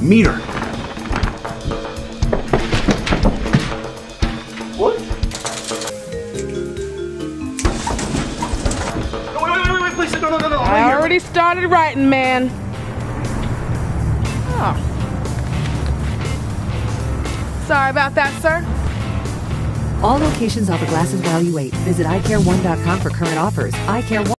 Meter. What? No, wait, wait, wait, wait, please, no, no, no, no. I already started writing, man. Oh. Sorry about that, sir. All locations offer glasses while you wait. Visit eyecareone.com for current offers. Eye Care One